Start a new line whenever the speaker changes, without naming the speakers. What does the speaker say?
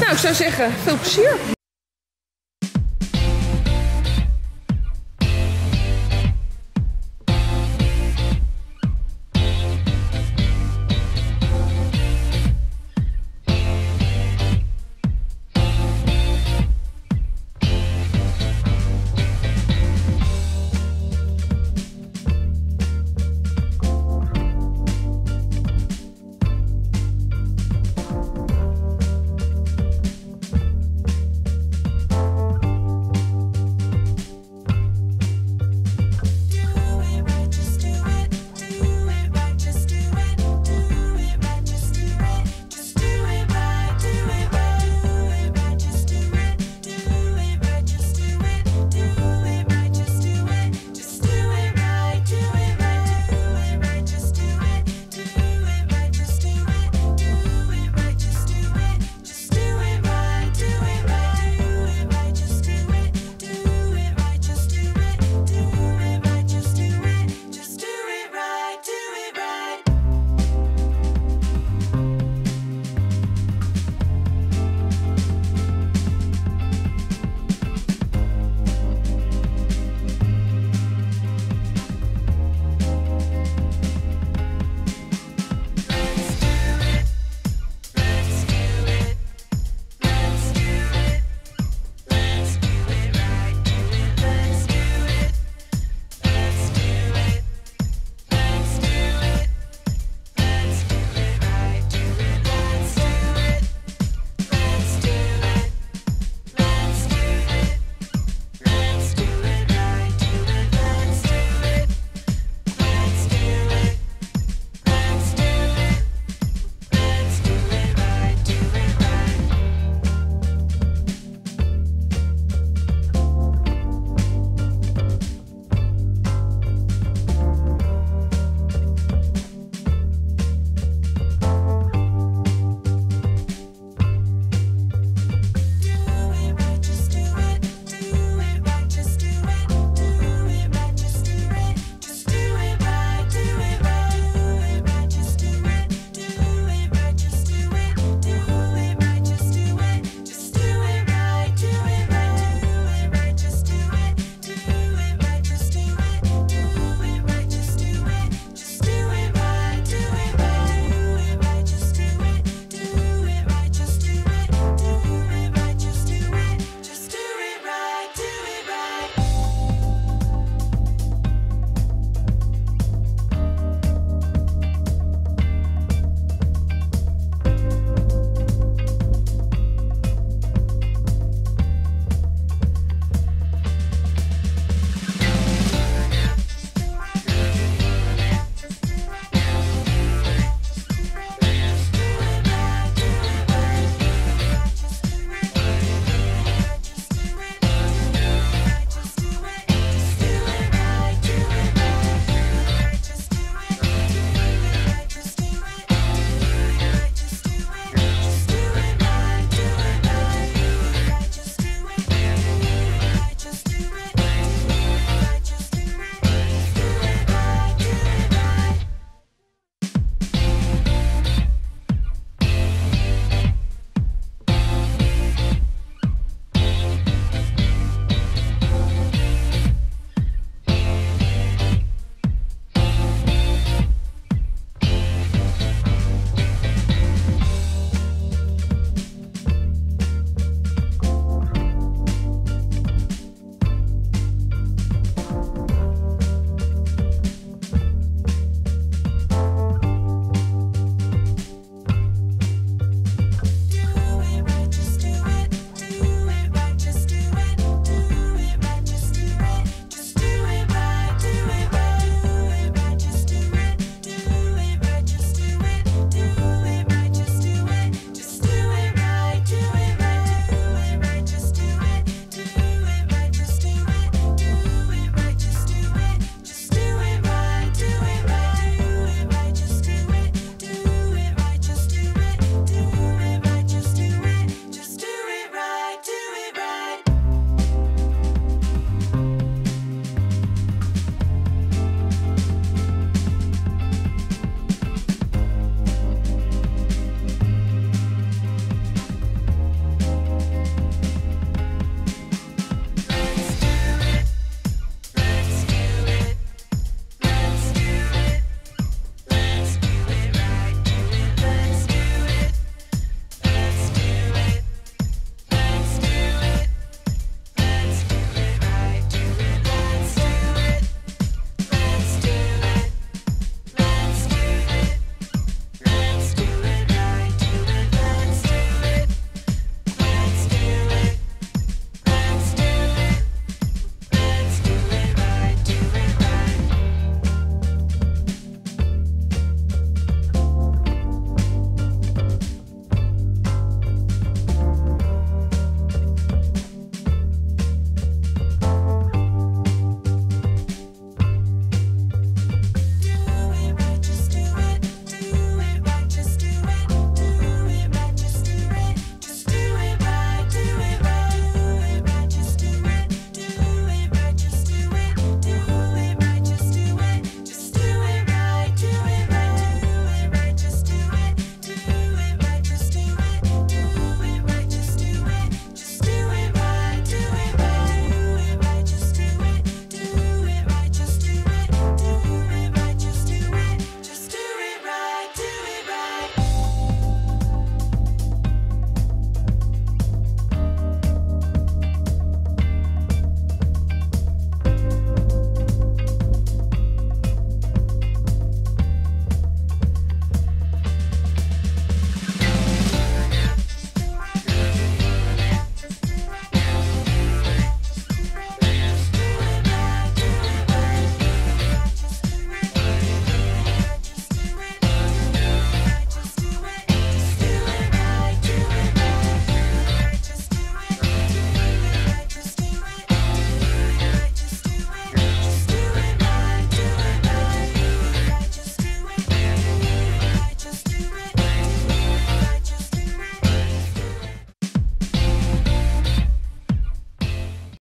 Nou, ik zou zeggen, veel plezier.